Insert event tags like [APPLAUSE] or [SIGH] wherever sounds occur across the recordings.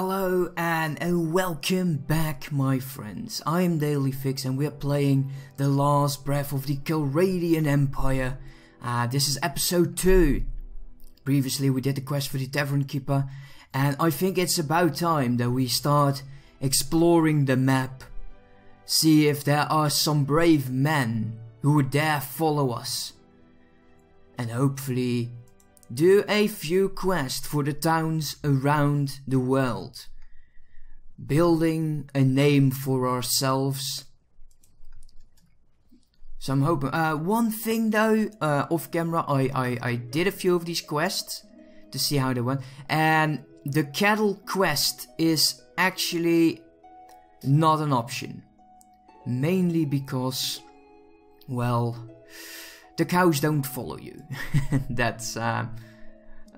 Hello and welcome back my friends. I am Daily Fix and we are playing The Last Breath of the Calradian Empire. Uh, this is episode 2. Previously we did the quest for the Tavern Keeper and I think it's about time that we start exploring the map. See if there are some brave men who would dare follow us. And hopefully do a few quests for the towns around the world. Building a name for ourselves. So I'm hoping. Uh, one thing though, uh, off camera, I, I, I did a few of these quests to see how they went. And the cattle quest is actually not an option. Mainly because, well, the cows don't follow you. [LAUGHS] That's, uh,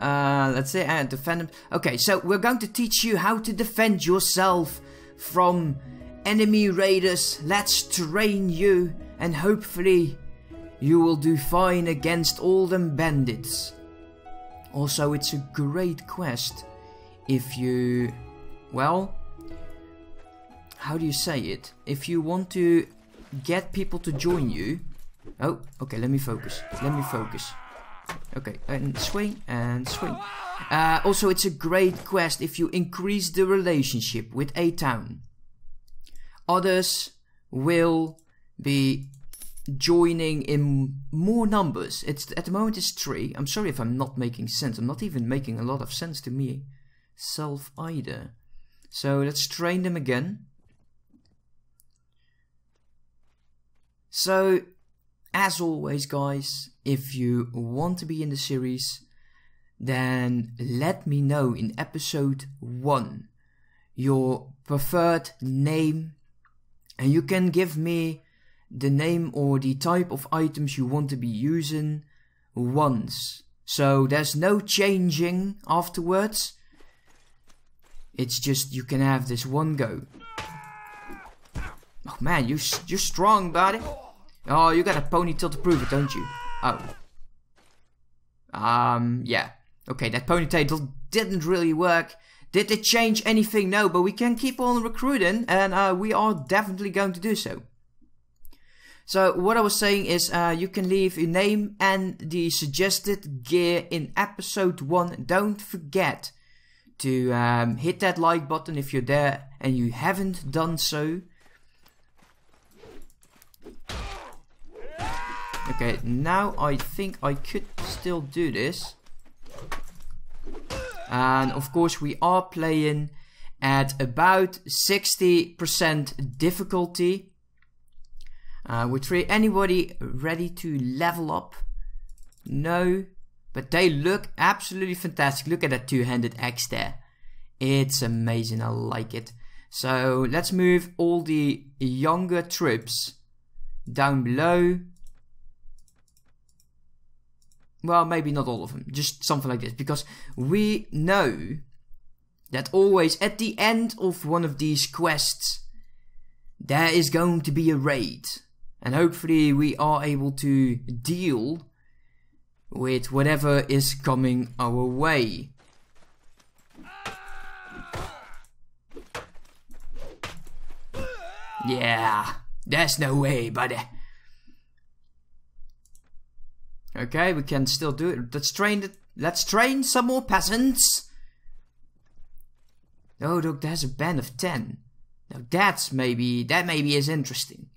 uh, let's say, and defend them. Okay, so we're going to teach you how to defend yourself from enemy raiders. Let's train you, and hopefully you will do fine against all them bandits. Also, it's a great quest if you, well, how do you say it? If you want to get people to join you, Oh, okay, let me focus. Let me focus. Okay, and swing and swing. Uh, also, it's a great quest if you increase the relationship with a town. Others will be joining in more numbers. It's at the moment it's three. I'm sorry if I'm not making sense. I'm not even making a lot of sense to me self either. So let's train them again. So as always, guys, if you want to be in the series, then let me know in episode 1 your preferred name and you can give me the name or the type of items you want to be using once. So there's no changing afterwards. It's just you can have this one go. Oh man, you you're strong, buddy. Oh, you got a ponytail to prove it, don't you? Oh. Um, yeah. Okay, that ponytail didn't really work. Did it change anything? No, but we can keep on recruiting, and uh, we are definitely going to do so. So what I was saying is uh, you can leave your name and the suggested gear in episode 1. Don't forget to um, hit that like button if you're there and you haven't done so. Okay, now I think I could still do this. And of course we are playing at about 60% difficulty. Uh, with anybody ready to level up? No. But they look absolutely fantastic. Look at that two-handed axe there. It's amazing. I like it. So let's move all the younger troops down below. Well, maybe not all of them, just something like this. Because we know that always at the end of one of these quests, there is going to be a raid. And hopefully we are able to deal with whatever is coming our way. Yeah, there's no way, buddy. Okay, we can still do it. Let's train it. Let's train some more peasants. Oh, look, there's a band of 10. Now that's maybe, that maybe is interesting.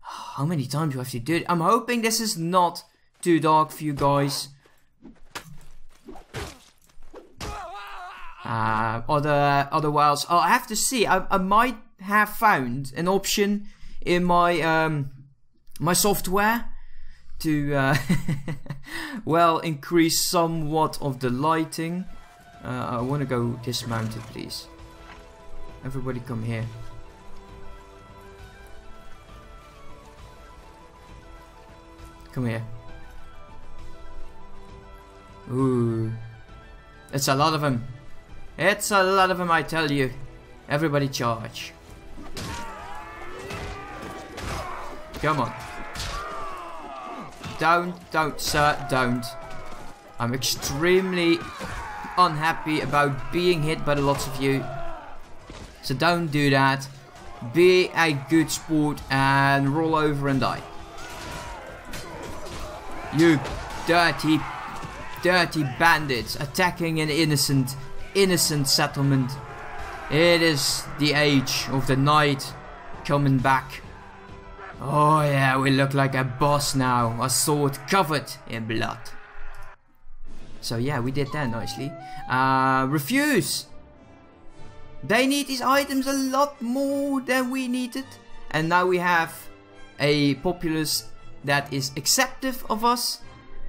How many times do I have to do it? I'm hoping this is not too dark for you guys. Uh, other, otherwise, oh, I have to see. I, I might have found an option in my, um, my software to, uh, [LAUGHS] well, increase somewhat of the lighting. Uh, I want to go dismounted, please. Everybody come here. Come here. Ooh. It's a lot of them. It's a lot of them, I tell you. Everybody charge. Come on. Don't, don't, sir, don't. I'm extremely unhappy about being hit by the lots of you. So don't do that. Be a good sport and roll over and die. You dirty, dirty bandits attacking an innocent, innocent settlement. It is the age of the night coming back. Oh yeah, we look like a boss now, a sword covered in blood. So yeah, we did that nicely. Uh, refuse! They need these items a lot more than we needed. And now we have a populace that is acceptive of us.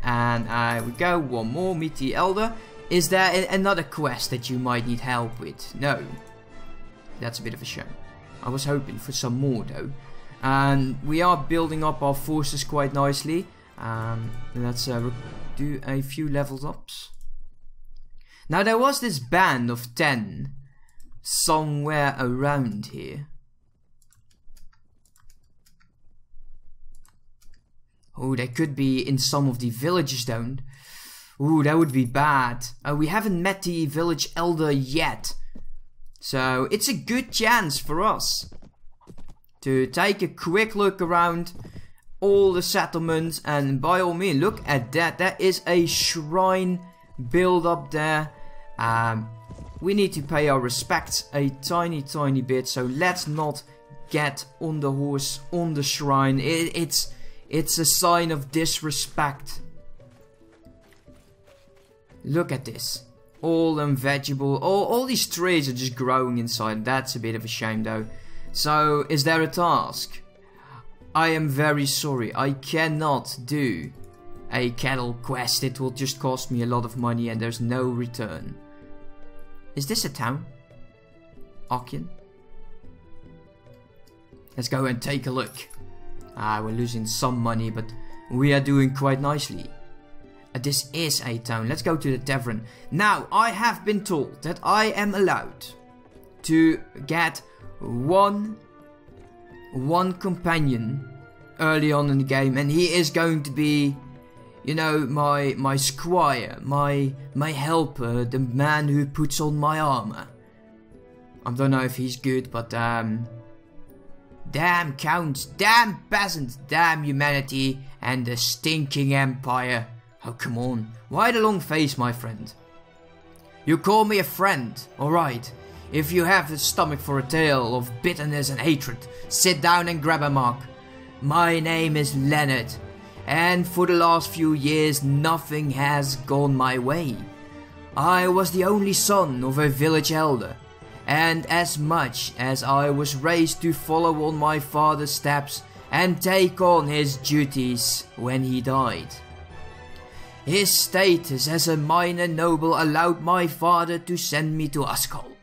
And uh, we go, one more, meet the Elder. Is there another quest that you might need help with? No. That's a bit of a shame. I was hoping for some more though. And we are building up our forces quite nicely. Um, let's uh, do a few levels ups. Now there was this band of 10 somewhere around here. Oh, they could be in some of the villages down. Ooh, that would be bad. Uh, we haven't met the village elder yet. So, it's a good chance for us to take a quick look around all the settlements and by all means, look at that. That is a shrine build up there. Um, we need to pay our respects a tiny, tiny bit. So let's not get on the horse on the shrine. It, it's it's a sign of disrespect. Look at this. All them vegetable, all, all these trees are just growing inside. That's a bit of a shame though. So, is there a task? I am very sorry. I cannot do a cattle quest. It will just cost me a lot of money and there's no return. Is this a town? Okian? Let's go and take a look. Ah, we're losing some money, but we are doing quite nicely. Uh, this is a town. Let's go to the tavern. Now, I have been told that I am allowed to get one one companion early on in the game and he is going to be you know, my my squire, my my helper, the man who puts on my armor. I don't know if he's good, but um Damn counts, damn peasants, damn humanity, and the stinking empire. Oh come on, why the long face, my friend? You call me a friend, alright. If you have the stomach for a tale of bitterness and hatred, sit down and grab a mug. My name is Leonard, and for the last few years nothing has gone my way. I was the only son of a village elder, and as much as I was raised to follow on my father's steps and take on his duties when he died. His status as a minor noble allowed my father to send me to Ascol.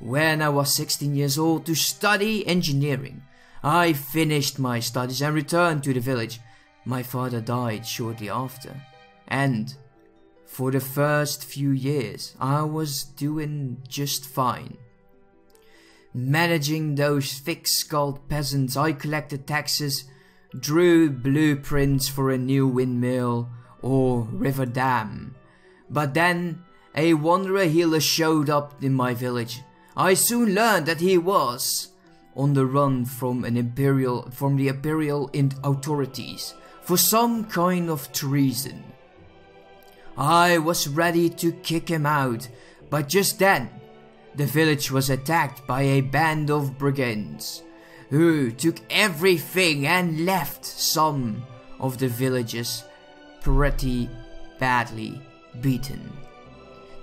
When I was 16 years old to study engineering, I finished my studies and returned to the village my father died shortly after, and for the first few years I was doing just fine. Managing those thick-skulled peasants, I collected taxes, drew blueprints for a new windmill or river dam. But then a wanderer healer showed up in my village. I soon learned that he was on the run from an imperial from the imperial authorities for some kind of treason. I was ready to kick him out, but just then, the village was attacked by a band of brigands, who took everything and left some of the villagers pretty badly beaten.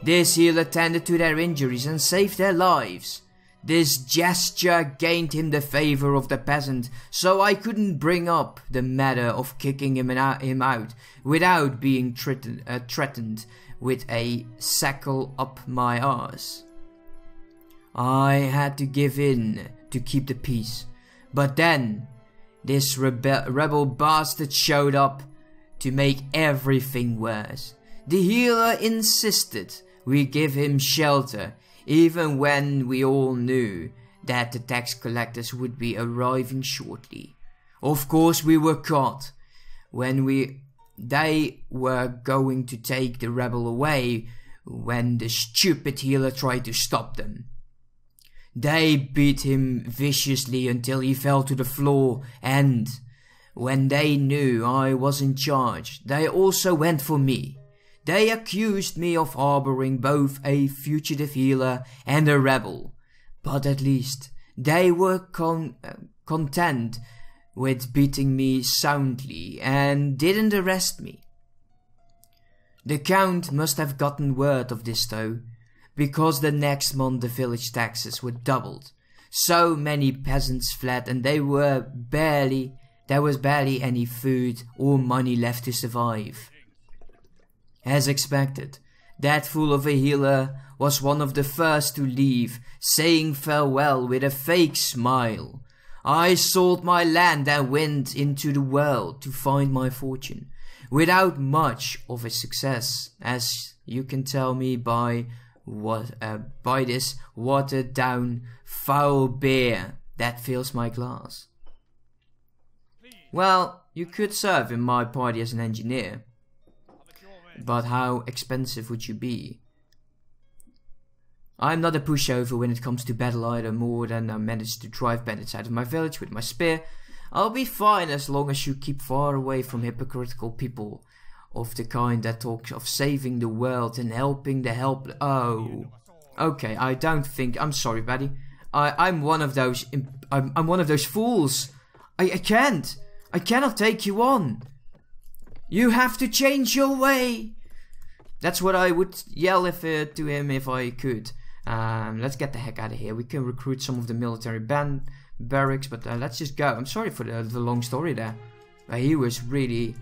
This healer tended to their injuries and saved their lives, this gesture gained him the favor of the peasant, so I couldn't bring up the matter of kicking him, him out without being threatened, uh, threatened with a sackle up my arse. I had to give in to keep the peace, but then this rebe rebel bastard showed up to make everything worse. The healer insisted we give him shelter even when we all knew that the tax collectors would be arriving shortly. Of course we were caught when we they were going to take the rebel away when the stupid healer tried to stop them. They beat him viciously until he fell to the floor and, when they knew I was in charge, they also went for me. They accused me of harboring both a fugitive healer and a rebel, but at least they were con uh, content with beating me soundly and didn't arrest me. The Count must have gotten word of this though, because the next month the village taxes were doubled. So many peasants fled and they were barely, there was barely any food or money left to survive. As expected, that fool of a healer was one of the first to leave, saying farewell with a fake smile. I sold my land and went into the world to find my fortune, without much of a success, as you can tell me by what uh, by this watered down foul beer that fills my glass. Well, you could serve in my party as an engineer, but how expensive would you be? I'm not a pushover when it comes to battle either more than I manage to drive bandits out of my village with my spear. I'll be fine as long as you keep far away from hypocritical people of the kind that talks of saving the world and helping the helpless. Oh, okay. I don't think. I'm sorry, buddy. I I'm one of those. I'm I'm one of those fools. I I can't. I cannot take you on. You have to change your way. That's what I would yell if uh, to him if I could. Um, let's get the heck out of here. We can recruit some of the military band barracks, but uh, let's just go. I'm sorry for the, the long story there. Uh, he was really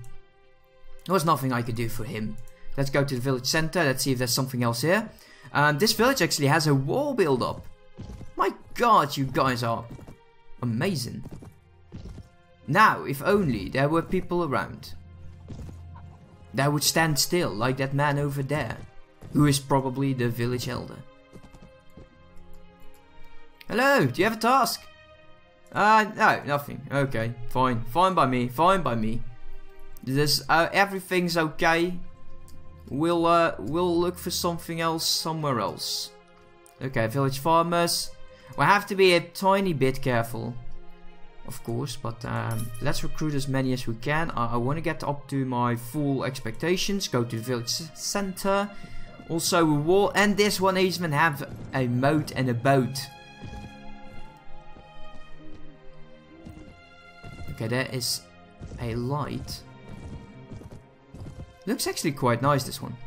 there was nothing I could do for him. Let's go to the village center. Let's see if there's something else here. Um, this village actually has a wall build up. My god, you guys are amazing. Now, if only there were people around. That would stand still, like that man over there. Who is probably the village elder. Hello, do you have a task? Uh, no, nothing. Okay, fine. Fine by me, fine by me. This uh, everything's okay. We'll uh, we'll look for something else somewhere else. Okay, village farmers. We have to be a tiny bit careful, of course, but um, let's recruit as many as we can. I, I want to get up to my full expectations. Go to the village center. Also a wall, and this one even have a moat and a boat. Okay, there is a light. Looks actually quite nice, this one.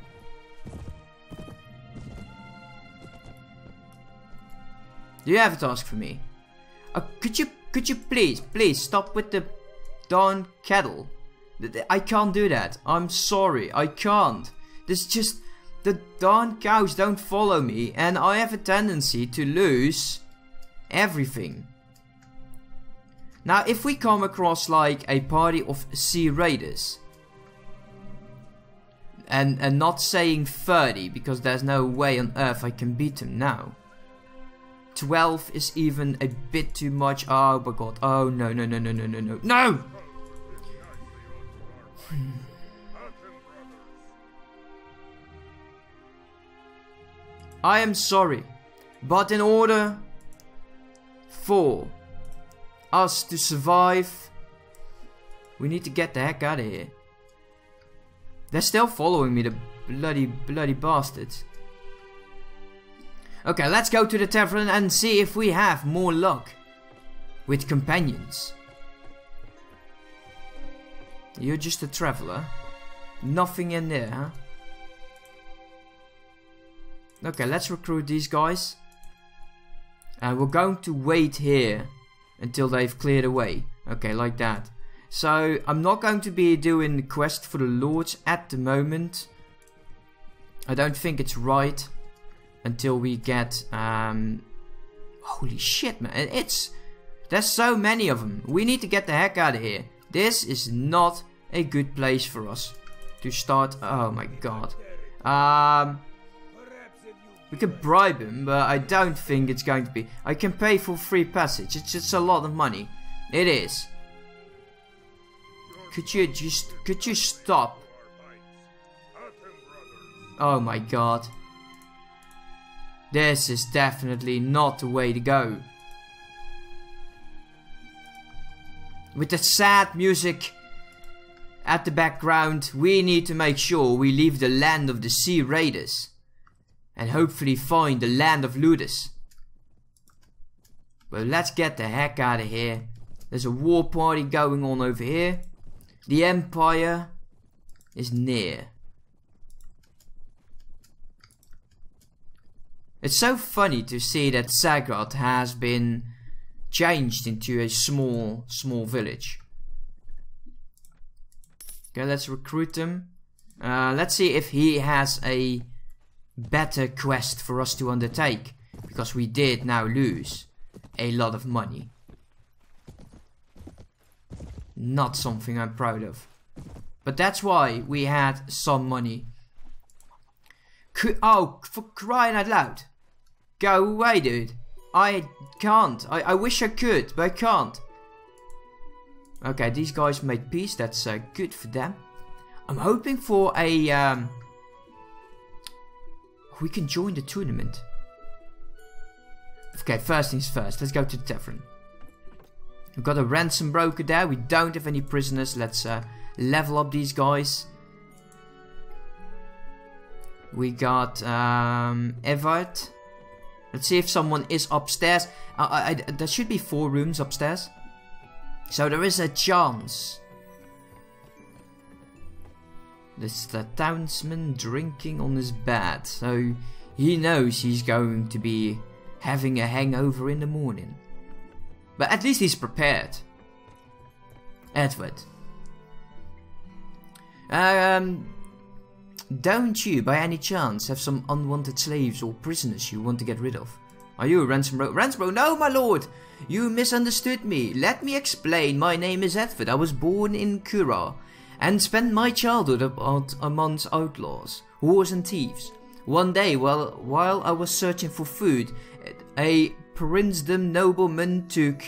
Do you have a task for me? Uh, could you, could you please, please stop with the darn kettle? I can't do that. I'm sorry. I can't. There's just... The darn cows don't follow me and I have a tendency to lose everything. Now, if we come across like a party of sea raiders, and, and not saying 30 because there's no way on earth I can beat them now. 12 is even a bit too much. Oh my god. Oh no, no, no, no, no, no, no. No! Hmm. I am sorry, but in order for us to survive, we need to get the heck out of here. They're still following me, the bloody, bloody bastards. Okay, let's go to the tavern and see if we have more luck with companions. You're just a traveler. Nothing in there, huh? Okay, let's recruit these guys. And we're going to wait here until they've cleared away. Okay, like that. So I'm not going to be doing the quest for the lords at the moment. I don't think it's right until we get um holy shit man. It's there's so many of them we need to get the heck out of here. This is not a good place for us to start. Oh my god. Um we could bribe him but I don't think it's going to be. I can pay for free passage. It's just a lot of money. It is. Could you just, could you stop? Oh my god. This is definitely not the way to go. With the sad music at the background, we need to make sure we leave the land of the Sea Raiders. And hopefully find the land of Ludus. But let's get the heck out of here. There's a war party going on over here. The Empire is near. It's so funny to see that Zagrod has been changed into a small, small village. Okay, let's recruit them. Uh, let's see if he has a better quest for us to undertake. Because we did now lose a lot of money. Not something I'm proud of. But that's why we had some money. oh, for crying out loud. Go away, dude. I can't. I, I wish I could, but I can't. Okay, these guys made peace. That's uh, good for them. I'm hoping for a... Um, we can join the tournament. Okay, first things first. Let's go to the tavern. We've got a ransom broker there. We don't have any prisoners. Let's uh, level up these guys. We got um. Let's see if someone is upstairs. I, I, there should be four rooms upstairs. So there is a chance. This the townsman drinking on his bed. So he knows he's going to be having a hangover in the morning. But at least he's prepared. Edward. Um, don't you, by any chance, have some unwanted slaves or prisoners you want to get rid of? Are you a ransom bro? Ransom bro? No, my lord! You misunderstood me. Let me explain. My name is Edward. I was born in Kura and spent my childhood amongst outlaws, whores and thieves. One day, while, while I was searching for food, a princedom nobleman took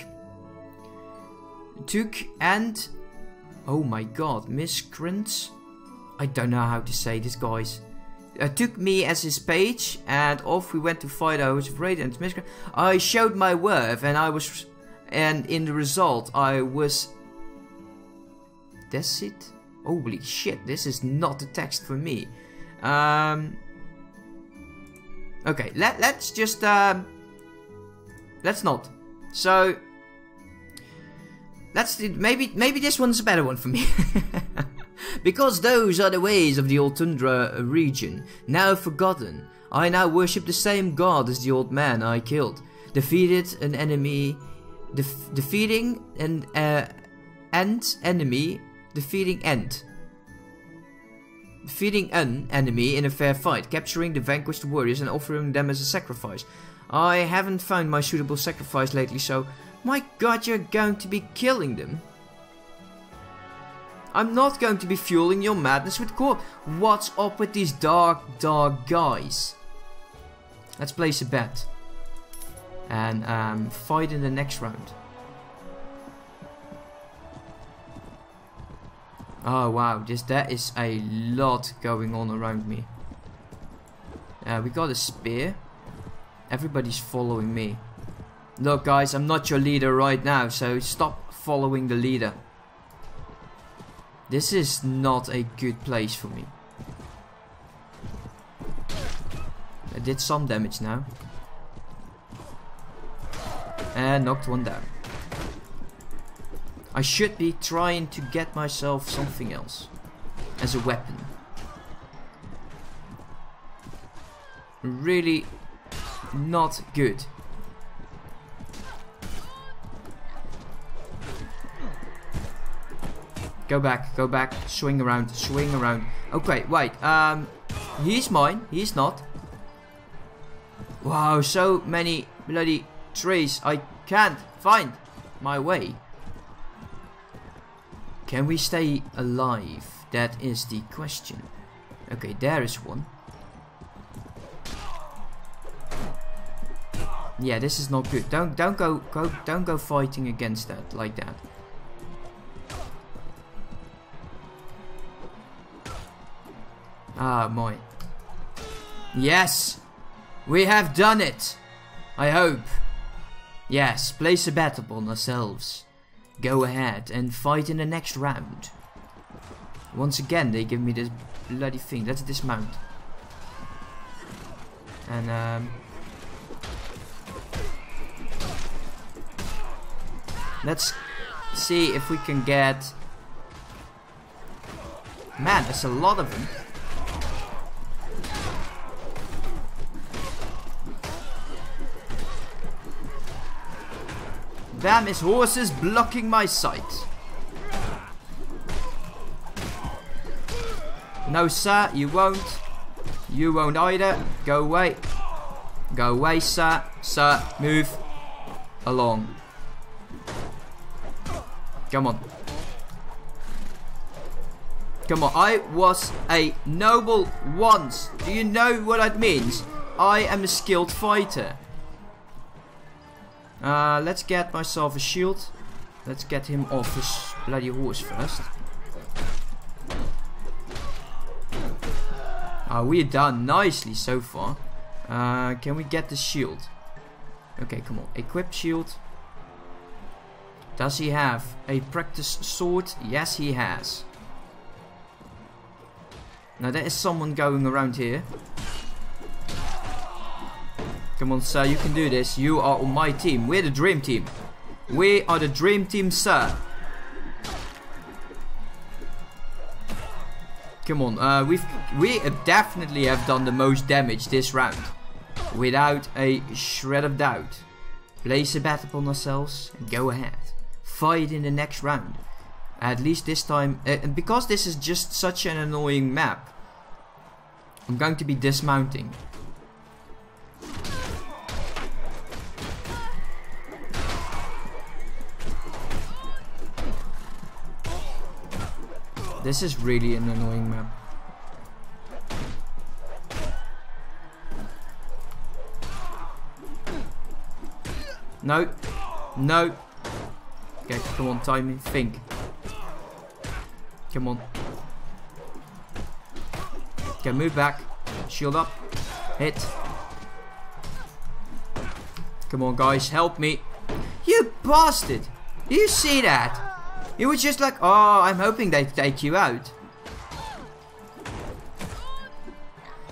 took and oh my god miscreants I don't know how to say this guys uh, took me as his page and off we went to fight I was afraid and miscreant I showed my worth and I was and in the result I was that's it holy shit this is not the text for me um okay let, let's just um Let's not. So let's maybe maybe this one's a better one for me. [LAUGHS] because those are the ways of the old tundra region, now forgotten. I now worship the same god as the old man I killed. Defeated an enemy, def defeating an uh, end enemy, defeating end. Defeating an enemy in a fair fight, capturing the vanquished warriors and offering them as a sacrifice. I haven't found my suitable sacrifice lately, so my god, you're going to be killing them. I'm not going to be fueling your madness with corp. What's up with these dark, dark guys? Let's place a bet. And um, fight in the next round. Oh wow, just there is a lot going on around me. Uh, we got a spear. Everybody's following me. Look guys, I'm not your leader right now, so stop following the leader. This is not a good place for me. I did some damage now. And knocked one down. I should be trying to get myself something else. As a weapon. Really not good. Go back, go back, swing around, swing around. Okay, wait, um, he's mine, he's not. Wow, so many bloody trees. I can't find my way. Can we stay alive? That is the question. Okay, there is one. Yeah, this is not good. Don't don't go go don't go fighting against that like that. Ah, my. Yes! We have done it! I hope. Yes, place a bet upon ourselves. Go ahead and fight in the next round. Once again, they give me this bloody thing. Let's dismount. And, um... Let's see if we can get... Man, there's a lot of them. Damn, his horse is blocking my sight. No, sir, you won't. You won't either. Go away. Go away, sir. Sir, move along. Come on. Come on, I was a noble once. Do you know what that means? I am a skilled fighter. Uh, let's get myself a shield. Let's get him off his bloody horse first. Uh, we're done nicely so far. Uh, can we get the shield? Okay, come on. Equip shield. Does he have a practice sword? Yes, he has. Now there is someone going around here. Come on, sir, you can do this. You are on my team. We're the dream team. We are the dream team, sir. Come on, uh, we've we definitely have done the most damage this round, without a shred of doubt. Place a bet upon ourselves and go ahead. Fight in the next round. At least this time, uh, because this is just such an annoying map, I'm going to be dismounting. This is really an annoying map. No. No. Okay, come on, timing. Think. Come on. Okay, move back. Shield up. Hit. Come on, guys. Help me. You bastard. Do you see that? It was just like, oh, I'm hoping they take you out.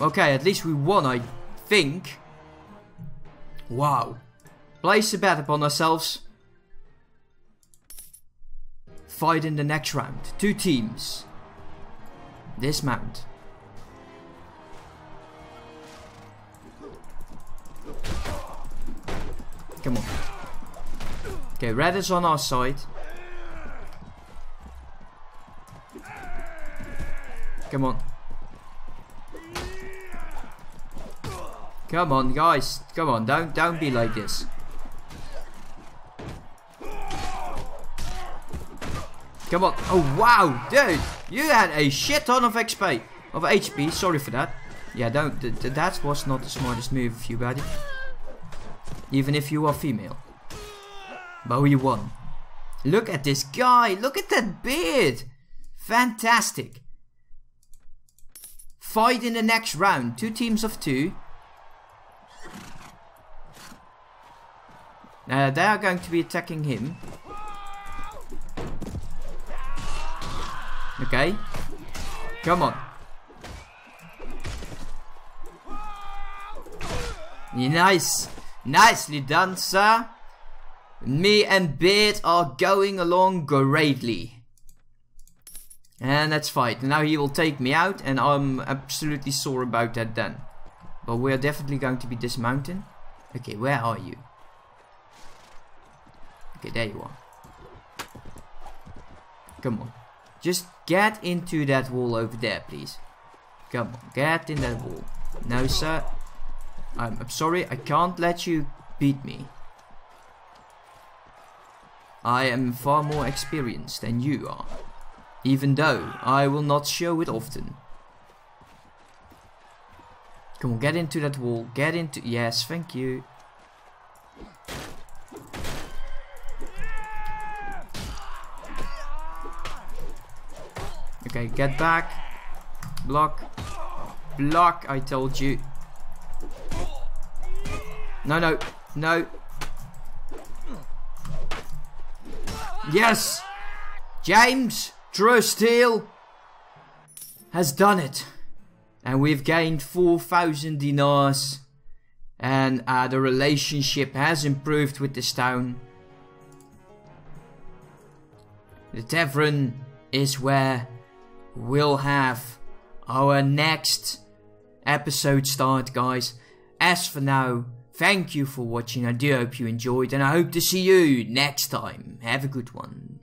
Okay, at least we won, I think. Wow. Place a bet upon ourselves. Fight in the next round. Two teams. Dismount. Come on. Okay, red is on our side. Come on. Come on, guys. Come on, don't don't be like this. Come on. Oh, wow, dude. You had a shit ton of XP. Of HP. Sorry for that. Yeah, don't. Th th that was not the smartest move of you, buddy. Even if you are female. But you won. Look at this guy. Look at that beard. Fantastic. Fight in the next round. Two teams of two. Uh, they are going to be attacking him. Okay. Come on. Nice. Nicely done, sir. Me and Beard are going along greatly. And that's fine. Now he will take me out and I'm absolutely sore about that then. But we're definitely going to be dismounting. Okay, where are you? Okay, there you are. Come on. Just get into that wall over there, please. Come on, get in that wall. No, sir. I'm, I'm sorry, I can't let you beat me. I am far more experienced than you are even though I will not show it often. Come on, get into that wall. Get into... Yes, thank you. Okay, get back. Block. Block, I told you. No, no, no. Yes! James Truesteel has done it. And we've gained 4,000 dinars. And uh, the relationship has improved with this town. The tavern is where we'll have our next episode start, guys. As for now, thank you for watching. I do hope you enjoyed, and I hope to see you next time. Have a good one.